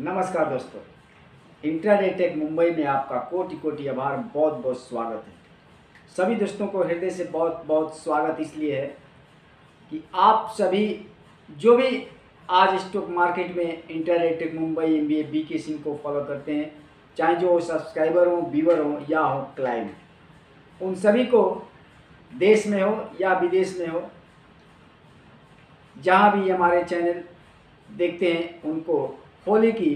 नमस्कार दोस्तों। Intraday take Mumbai में आपका कोटि कोटि आभार बहुत बहुत स्वागत है। सभी दोस्तों को हृदय से बहुत बहुत स्वागत इसलिए है कि आप सभी जो भी आज स्टॉक मार्केट में intraday Mumbai M B B के सिंह को फॉलो करते हैं, चाहे जो सब्सक्राइबर हो व्यूवर हो या हो क्लाइंट उन सभी को देश में हो या विदेश में हो, जहाँ भी हमारे चैनल देखते हैं, उनको होली की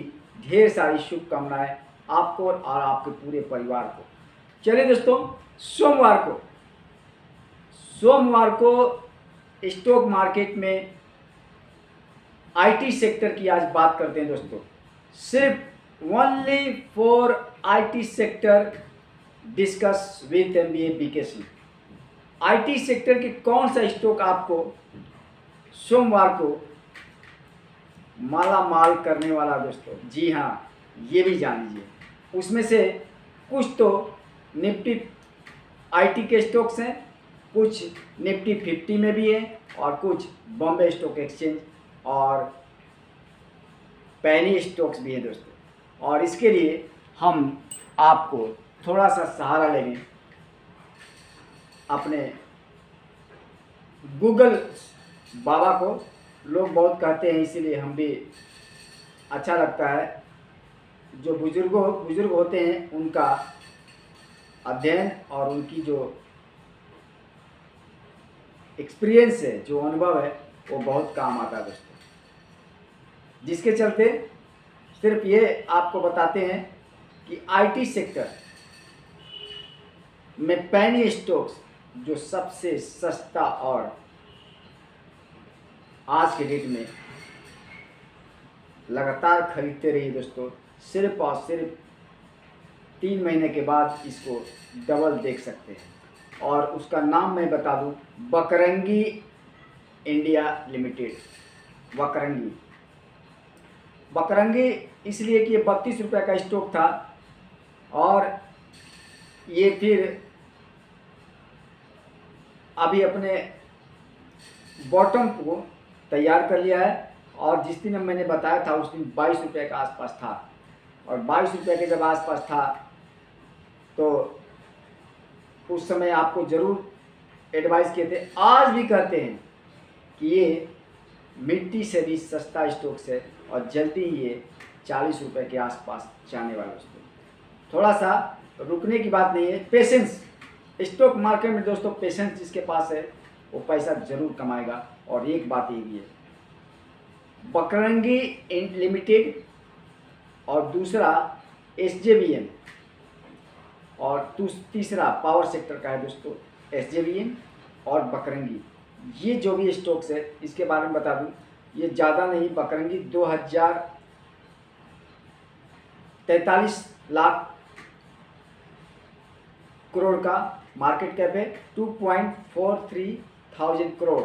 ढेर सारी शुभकामनाएँ आपको और आपके पूरे परिवार को। चलिए दोस्तों, सोमवार को सोमवार को स्टॉक मार्केट में आईटी सेक्टर की आज बात करते हैं दोस्तों। सिर्फ़ only for IT sector discuss with M B A BKC IT sector के कौन सा स्टॉक आपको सोमवार को माला माल करने वाला दोस्तों। जी हाँ ये भी जान लीजिए। उसमें से कुछ तो निफ्टी आईटी के स्टॉक्स हैं कुछ निफ्टी फिफ्टी में भी हैं और कुछ बॉम्बे स्टॉक एक्सचेंज और पैनी स्टॉक्स भी हैं दोस्तों। और इसके लिए हम आपको थोड़ा सा सहारा लेंगे अपने गूगल बाबा को लोग बहुत कहते हैं, इसीलिए हम भी अच्छा लगता है। जो बुज़ुर्गों, बुज़ुर्ग होते हैं, उनका अध्ययन और उनकी जो एक्सपीरियंस है, जो अनुभव है, वो बहुत काम आता है दोस्तों। जिसके चलते सिर्फ़ ये आपको बताते हैं कि आईटी सेक्टर में पैनी स्टॉक्स जो सबसे सस्ता और आज के डेट में लगातार खरीदते रहिए दोस्तों। सिर्फ़ और सिर्फ़ तीन महीने के बाद इसको डबल देख सकते हैं। और उसका नाम मैं बता दूँ बकरंगी इंडिया लिमिटेड। बकरंगी बकरंगी इसलिए कि ये बत्तीस रुपये का स्टॉक था और ये फिर अभी अपने बॉटम को तैयार कर लिया है और जिस दिन मैंने बताया था उस दिन बाईस रुपये के आसपास था। और बाईस रुपये के जब आसपास था तो उस समय आपको ज़रूर एडवाइस किए थे। आज भी कहते हैं कि ये मिट्टी से भी सस्ता स्टॉक्स से और जल्दी ही ये चालीस रुपये के आसपास जाने वाला स्टॉक थोड़ा सा रुकने की बात नहीं है पेशेंस स्टॉक मार्केट में दोस्तों पेशेंस जिसके पास है वो पैसा ज़रूर कमाएगा। और एक बात ये भी है, बकरंगी लिमिटेड और दूसरा एस जे बी एन और तीसरा पावर सेक्टर का है दोस्तों एस जे एन और बकरंगी। ये जो भी स्टॉक्स है, इसके बारे में बता दूँ, ये ज़्यादा नहीं, बकरंगी दो हज़ार तैतालीस लाख करोड़ का मार्केट कैप है, two point four three thousand crore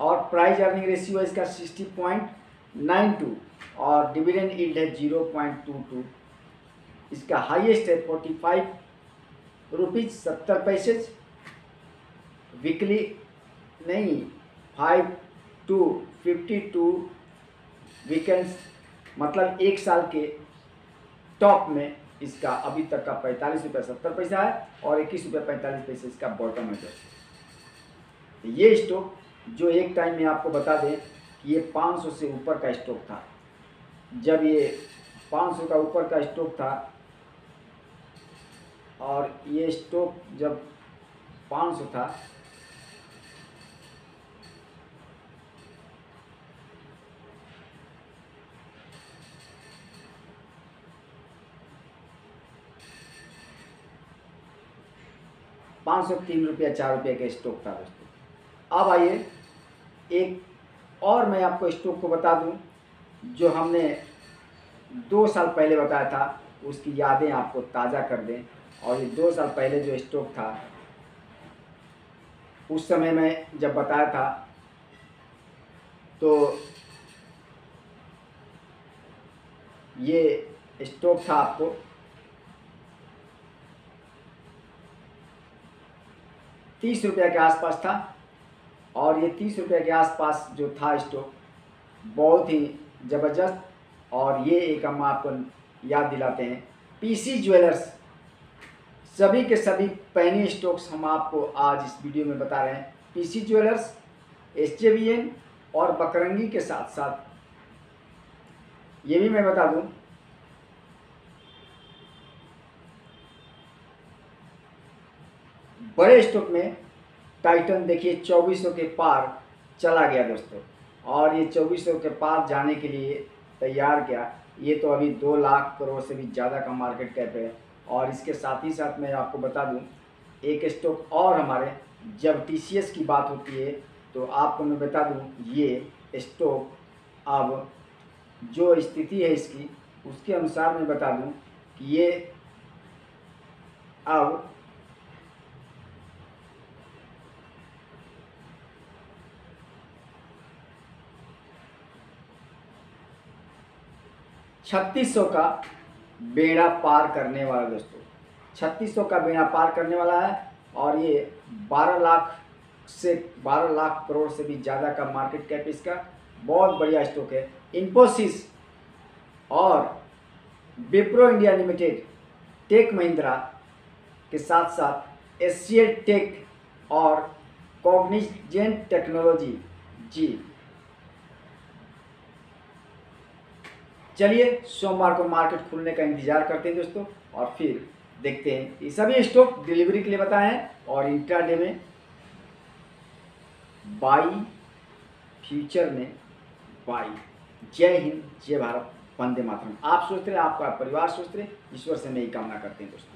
और प्राइस अर्निंग रेशियो इसका सिक्सटी पॉइंट नाइन टू और डिविडेंड ईल्ड है ज़ीरो पॉइंट टू टू इसका हाईएस्ट है फोर्टी फाइव रुपीज़ सत्तर पैसे वीकली नहीं five two fifty two weekends मतलब एक साल के टॉप में इसका अभी तक का पैंतालीस रुपये सत्तर पैसा है और इक्कीस रुपये पैंतालीस पैसे इसका बॉटम है। ये स्टॉक जो एक टाइम में आपको बता दें कि ये 500 से ऊपर का स्टॉक था। जब ये 500 का ऊपर का स्टॉक था और ये स्टॉक जब 500 था, पाँच सौ तीन रुपया चार रुपये का स्टॉक था दोस्तों। अब आइए एक और मैं आपको स्टॉक को बता दूँ, जो हमने दो साल पहले बताया था, उसकी यादें आपको ताज़ा कर दें। और ये दो साल पहले जो स्टॉक था, उस समय मैं जब बताया था तो ये स्टॉक था आपको। तीस रुपये के आसपास था। और ये तीस रुपये के आसपास जो था स्टॉक बहुत ही ज़बरदस्त। और ये एक हम आपको याद दिलाते हैं। पीसी ज्वेलर्स सभी के सभी पैनी स्टॉक्स हम आपको आज इस वीडियो में बता रहे हैं। पीसी ज्वेलर्स एसजेवीएन और बकरंगी के साथ साथ। ये भी मैं बता दूँ। बड़े स्टॉक में टाइटन देखिए, चौबीस के पार चला गया दोस्तों। और ये चौबीस के पार जाने के लिए तैयार किया ये तो अभी दो लाख करोड़ से भी ज़्यादा का मार्केट कैप है। और इसके साथ ही साथ मैं आपको बता दूँ, एक स्टॉक और हमारे, जब टीसीएस की बात होती है तो आपको मैं बता दूँ, ये स्टॉक अब जो स्थिति है इसकी, उसके अनुसार मैं बता दूँ कि ये अब छत्तीस का बेड़ा पार करने वाला दोस्तों, छत्तीस का बेड़ा पार करने वाला है और ये बारह लाख से, बारह लाख करोड़ से भी ज़्यादा का मार्केट कैप इसका। बहुत बढ़िया स्टॉक है। इन्फोसिस और Wipro India limited tech Mahindra के साथ साथ एस टेक और कॉग्निजेंट टेक्नोलॉजी जी चलिए सोमवार को मार्केट खुलने का इंतज़ार करते हैं दोस्तों, और फिर देखते हैं। ये सभी स्टॉक डिलीवरी के लिए बताए हैं, और डे में बाई फ्यूचर में बाई जय हिंद, जय भारत, वंदे मातरम। आप सोचते रहे आपका परिवार सोचते रहे ईश्वर से ही कामना करते हैं दोस्तों।